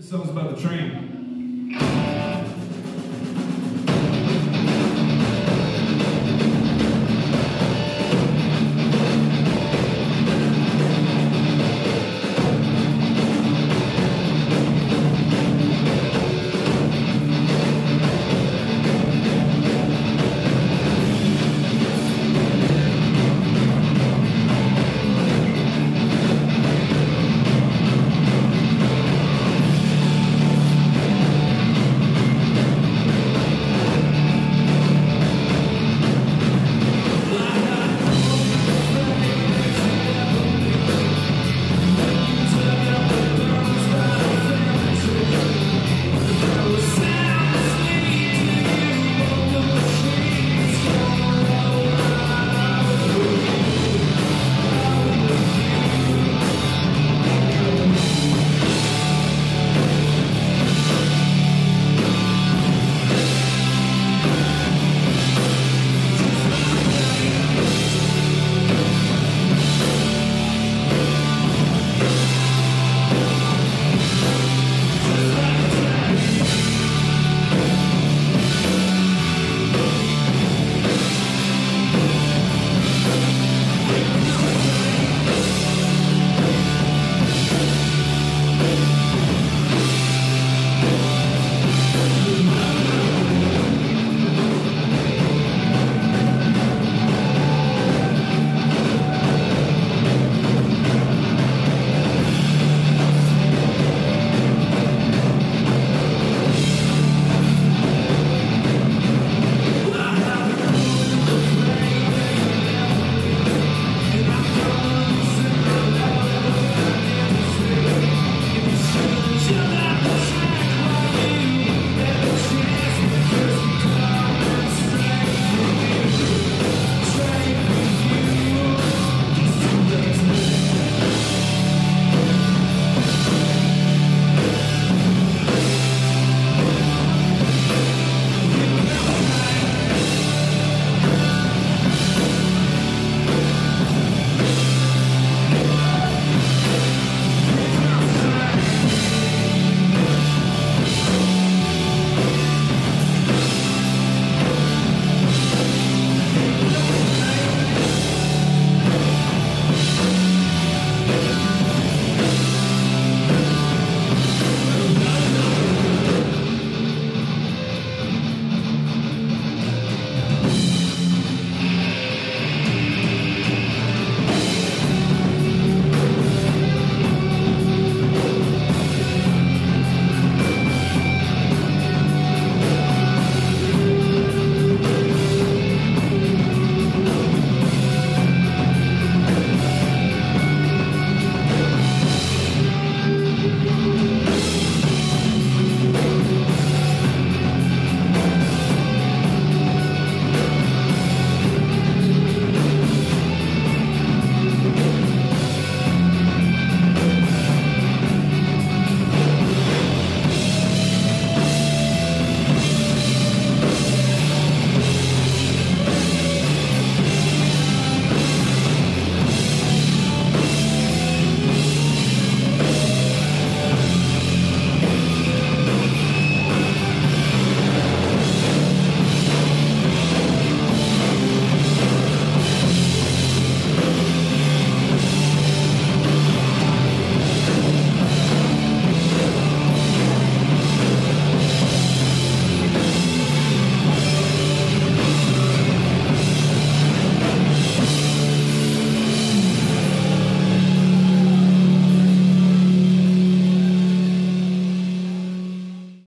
This song's about the train.